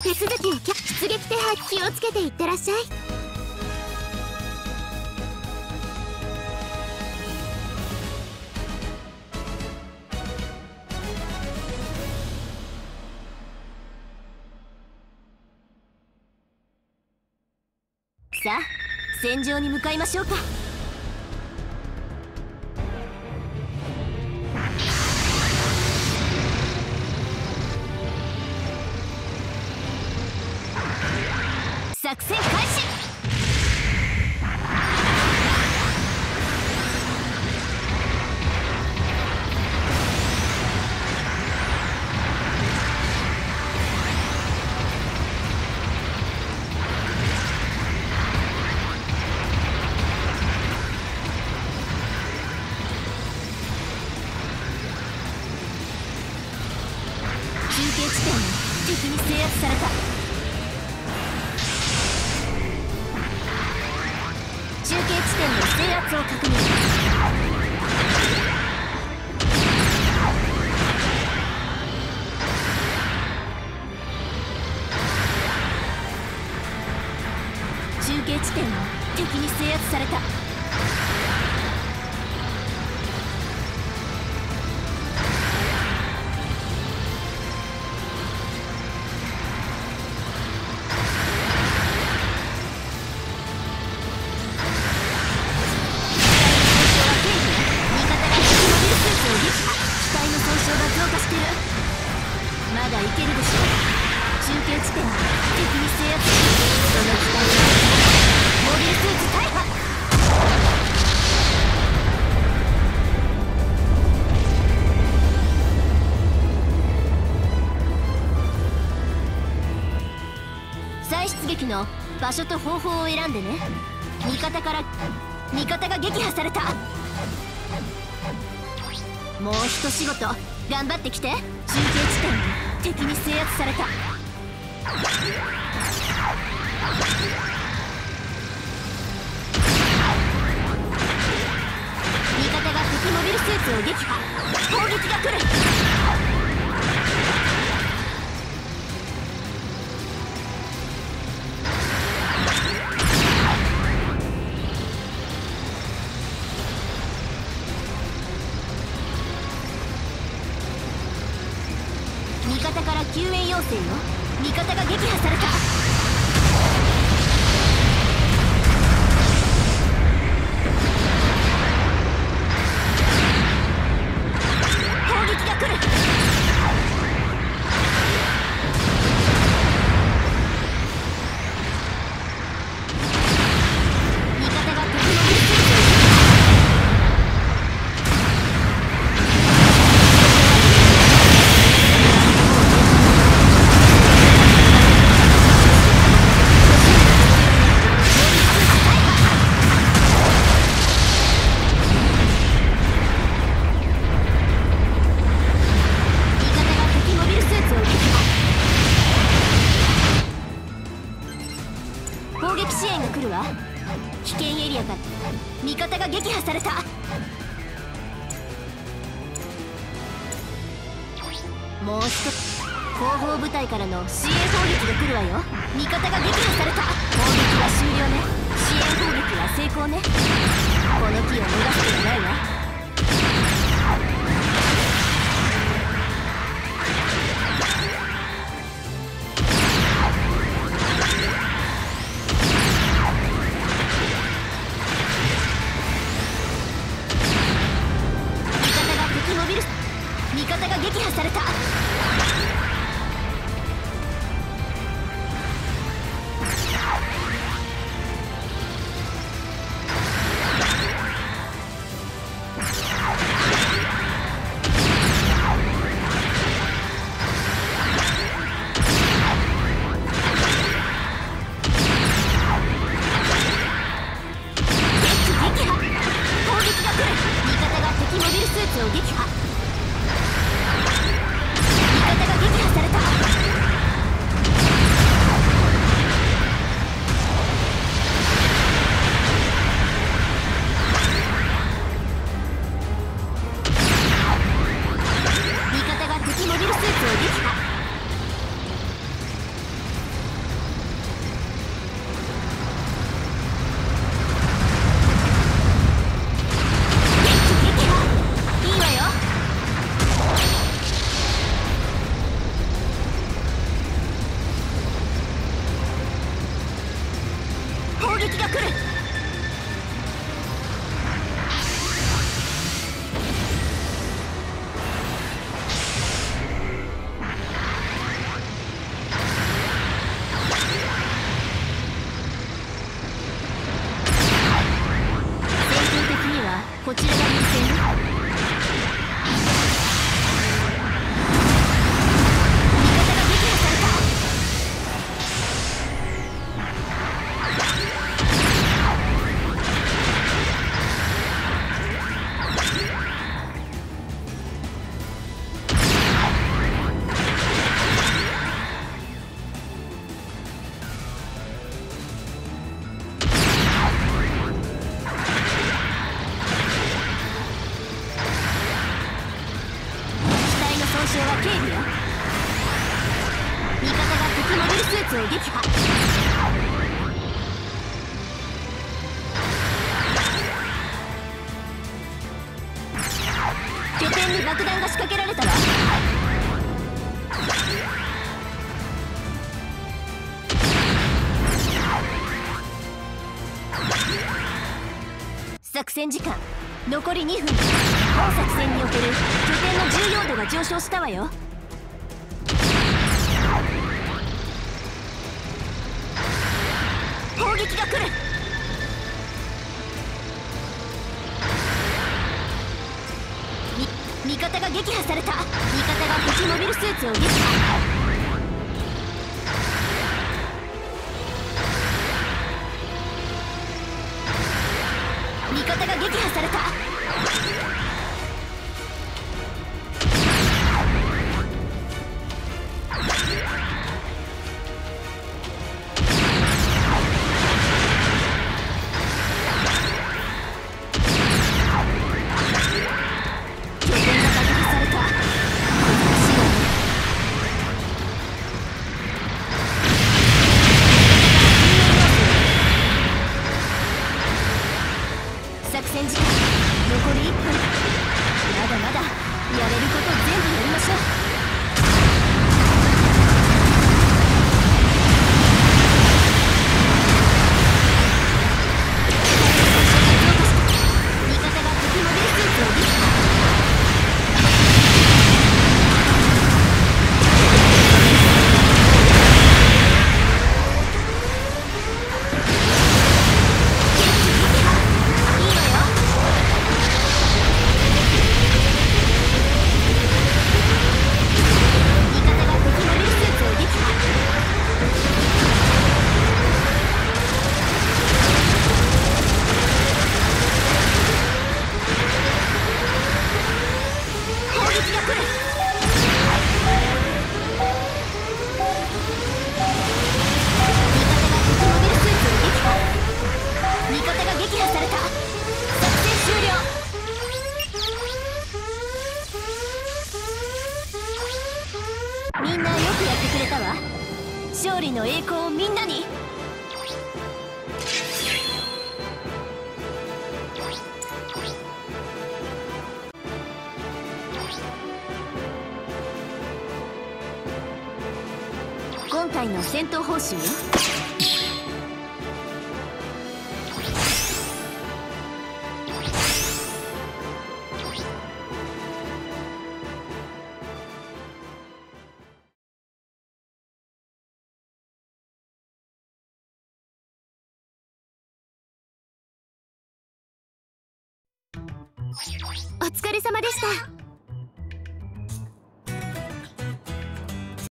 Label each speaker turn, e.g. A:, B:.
A: 手続きをキャ出撃手配気をつけていってらっしゃい。
B: さあ戦場に向かいましょうか。中継地点を敵に制圧された。中継地点の制圧を確認中継地点を敵に制圧された場所と方法を選んでね。味方から味方が撃破された。もう一仕事頑張ってきて。中継地点敵に制圧された。味方が敵モビルスーツを撃破。攻撃が来る。味方から救援要請よ。味方が撃破された。来るわ。危険エリアか味方が撃破された。もう一つ後方部隊からの支援砲撃が来るわよ。味方が撃破された。攻撃は終了ね。支援砲撃は成功ね。が撃破された。行。敵モビルスーツを撃破。拠点に爆弾が仕掛けられたわ。作戦時間。残り2分。本作戦における拠点の重要度が上昇したわよ。攻撃が来る。味方が撃破された。味方が敵モビルスーツを撃破味方が撃破された。今回の戦闘報酬よ。
A: お疲れ様でした。